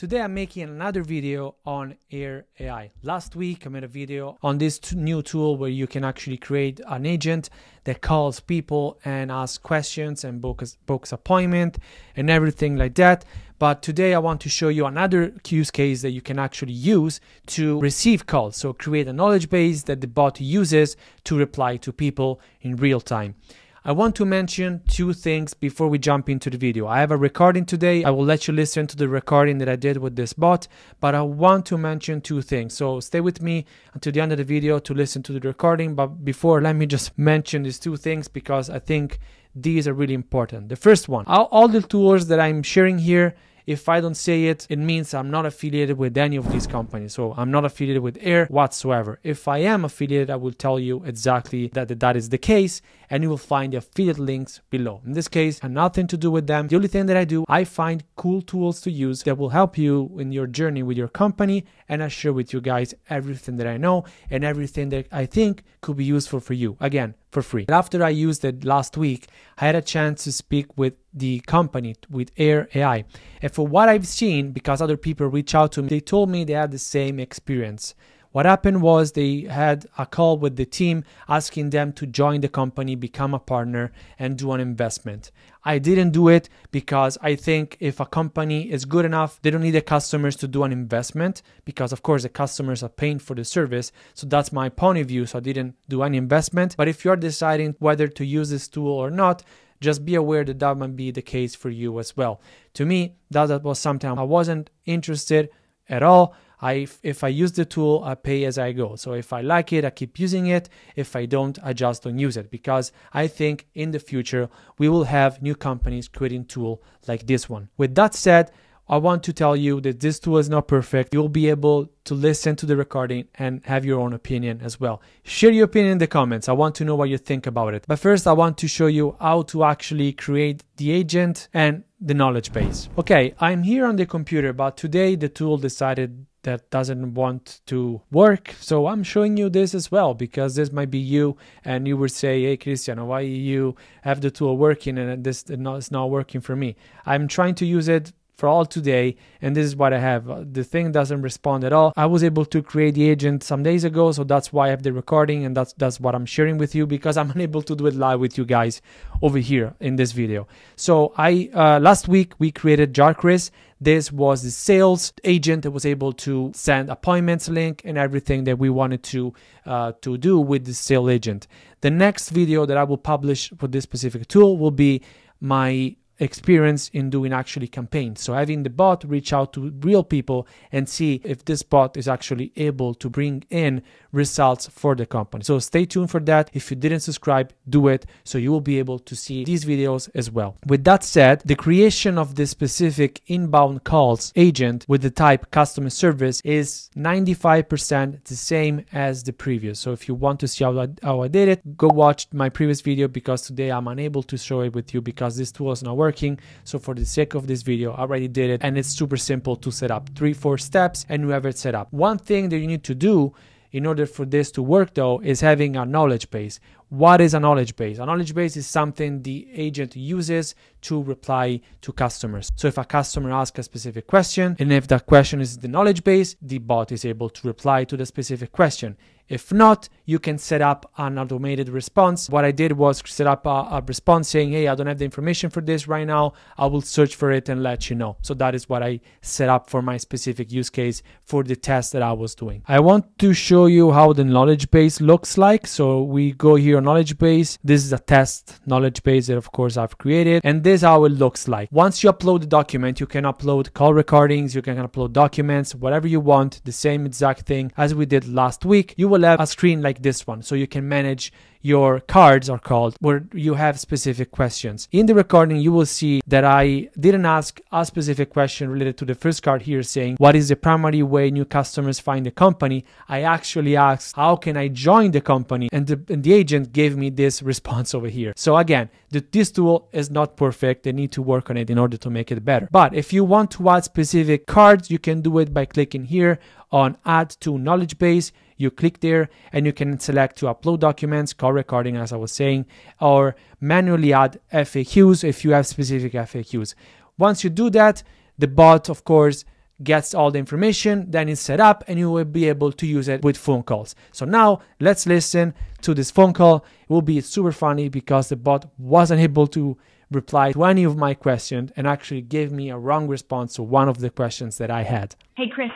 Today I'm making another video on Air AI. Last week I made a video on this new tool where you can actually create an agent that calls people and asks questions and books books appointment and everything like that. But today I want to show you another use case that you can actually use to receive calls. So create a knowledge base that the bot uses to reply to people in real time. I want to mention two things before we jump into the video. I have a recording today. I will let you listen to the recording that I did with this bot, but I want to mention two things. So stay with me until the end of the video to listen to the recording. But before, let me just mention these two things because I think these are really important. The first one, all, the tools that I'm sharing here if I don't say it, it means I'm not affiliated with any of these companies. So I'm not affiliated with Air whatsoever. If I am affiliated, I will tell you exactly that that is the case and you will find the affiliate links below. In this case, nothing to do with them. The only thing that I do, I find cool tools to use that will help you in your journey with your company and I share with you guys everything that I know and everything that I think could be useful for you. Again, for free. After I used it last week, I had a chance to speak with the company, with Air AI. And for what I've seen, because other people reach out to me, they told me they had the same experience. What happened was they had a call with the team asking them to join the company, become a partner, and do an investment. I didn't do it because I think if a company is good enough, they don't need the customers to do an investment because, of course, the customers are paying for the service. So that's my point of view. So I didn't do any investment. But if you're deciding whether to use this tool or not, just be aware that that might be the case for you as well. To me, that was something I wasn't interested at all. I if I use the tool, I pay as I go. So if I like it, I keep using it. If I don't, I just don't use it because I think in the future we will have new companies creating tool like this one. With that said, I want to tell you that this tool is not perfect. You'll be able to listen to the recording and have your own opinion as well. Share your opinion in the comments. I want to know what you think about it. But first, I want to show you how to actually create the agent and the knowledge base. Okay, I'm here on the computer, but today the tool decided that doesn't want to work. So I'm showing you this as well because this might be you and you would say, hey, Cristiano, why you have the tool working and this is not working for me? I'm trying to use it for all today and this is what I have. The thing doesn't respond at all. I was able to create the agent some days ago, so that's why I have the recording and that's that's what I'm sharing with you because I'm unable to do it live with you guys over here in this video. So I uh, last week we created Jarchris. This was the sales agent that was able to send appointments link and everything that we wanted to uh, to do with the sales agent. The next video that I will publish for this specific tool will be my experience in doing actually campaigns. So having the bot reach out to real people and see if this bot is actually able to bring in results for the company. So stay tuned for that. If you didn't subscribe, do it so you will be able to see these videos as well. With that said, the creation of this specific inbound calls agent with the type customer service is 95% the same as the previous. So if you want to see how I, how I did it, go watch my previous video because today I'm unable to show it with you because this tool is not working. So for the sake of this video, I already did it and it's super simple to set up. Three, four steps and you have it set up. One thing that you need to do in order for this to work though is having a knowledge base. What is a knowledge base? A knowledge base is something the agent uses to reply to customers. So if a customer asks a specific question and if that question is the knowledge base the bot is able to reply to the specific question if not, you can set up an automated response. What I did was set up a, a, response saying, Hey, I don't have the information for this right now. I will search for it and let you know. So that is what I set up for my specific use case for the test that I was doing. I want to show you how the knowledge base looks like. So we go here knowledge base. This is a test knowledge base that of course I've created. And this is how it looks like. Once you upload the document, you can upload call recordings, you can upload documents, whatever you want, the same exact thing as we did last week. You will have a screen like this one so you can manage your cards are called where you have specific questions. In the recording, you will see that I didn't ask a specific question related to the first card here saying, what is the primary way new customers find the company? I actually asked, how can I join the company? And the, and the agent gave me this response over here. So again, the, this tool is not perfect. They need to work on it in order to make it better. But if you want to add specific cards, you can do it by clicking here on add to knowledge base you click there and you can select to upload documents, recording, as I was saying, or manually add FAQs if you have specific FAQs. Once you do that, the bot, of course, gets all the information, then it's set up and you will be able to use it with phone calls. So now let's listen to this phone call. It will be super funny because the bot wasn't able to reply to any of my questions and actually gave me a wrong response to one of the questions that I had. Hey, Chris.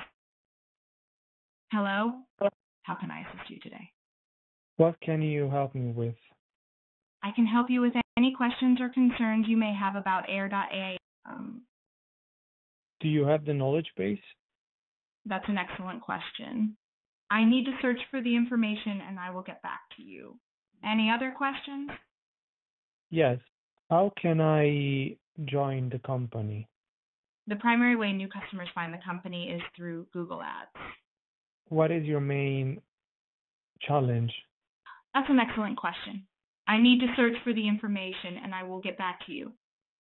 Hello? How can I assist you today? What can you help me with? I can help you with any questions or concerns you may have about air.ai. Um, Do you have the knowledge base? that's an excellent question. I need to search for the information and I will get back to you. Any other questions? Yes. How can I join the company? The primary way new customers find the company is through Google Ads. What is your main challenge? That's an excellent question. I need to search for the information and I will get back to you.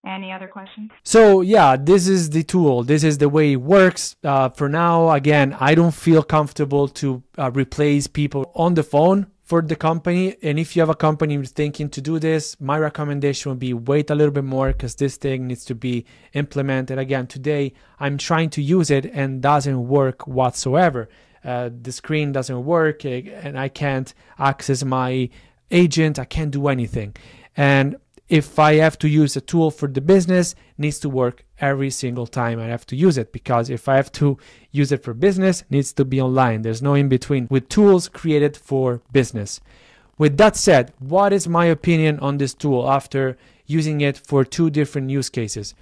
Any other questions? So yeah, this is the tool. This is the way it works. Uh, for now, again, I don't feel comfortable to uh, replace people on the phone for the company. And if you have a company thinking to do this, my recommendation would be wait a little bit more because this thing needs to be implemented. Again, today I'm trying to use it and doesn't work whatsoever. Uh, the screen doesn't work eh, and I can't access my agent. I can't do anything. And if I have to use a tool for the business, needs to work every single time I have to use it because if I have to use it for business, needs to be online. There's no in between with tools created for business. With that said, what is my opinion on this tool after using it for two different use cases?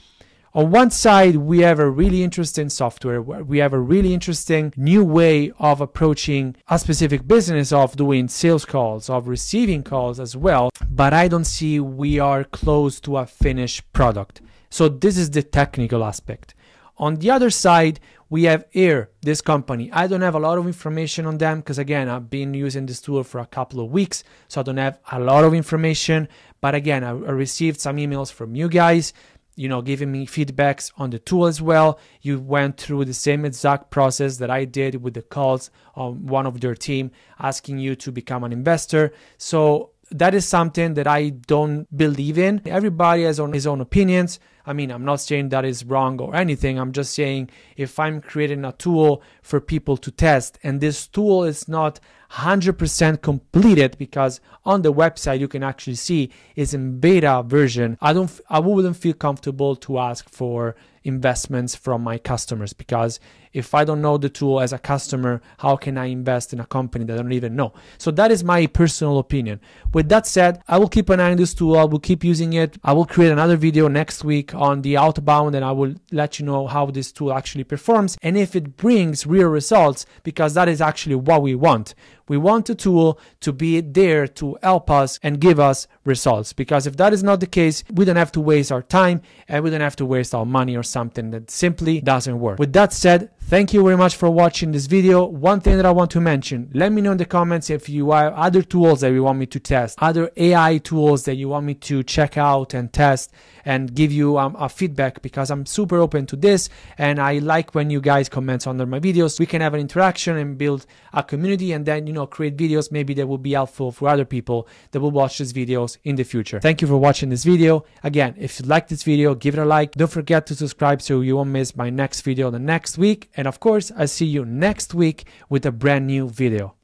On one side, we have a really interesting software we have a really interesting new way of approaching a specific business of doing sales calls, of receiving calls as well. But I don't see we are close to a finished product. So this is the technical aspect. On the other side, we have Air, this company. I don't have a lot of information on them because, again, I've been using this tool for a couple of weeks, so I don't have a lot of information. But again, I, I received some emails from you guys you know, giving me feedbacks on the tool as well. You went through the same exact process that I did with the calls on one of their team asking you to become an investor. So that is something that I don't believe in. Everybody has on his own opinions. I mean, I'm not saying that is wrong or anything. I'm just saying if I'm creating a tool for people to test and this tool is not 100% completed because on the website you can actually see it's in beta version. I don't I wouldn't feel comfortable to ask for investments from my customers because if I don't know the tool as a customer, how can I invest in a company that I don't even know? So that is my personal opinion. With that said, I will keep an eye on this tool. I will keep using it. I will create another video next week on the outbound and I will let you know how this tool actually performs and if it brings real results because that is actually what we want. We want a tool to be there to help us and give us results because if that is not the case, we don't have to waste our time and we don't have to waste our money or something that simply doesn't work. With that said, Thank you very much for watching this video. One thing that I want to mention, let me know in the comments if you have other tools that you want me to test, other AI tools that you want me to check out and test and give you um, a feedback because I'm super open to this and I like when you guys comment under my videos. We can have an interaction and build a community and then, you know, create videos maybe that will be helpful for other people that will watch these videos in the future. Thank you for watching this video. Again, if you like this video, give it a like. Don't forget to subscribe so you won't miss my next video the next week. And of course, I'll see you next week with a brand new video.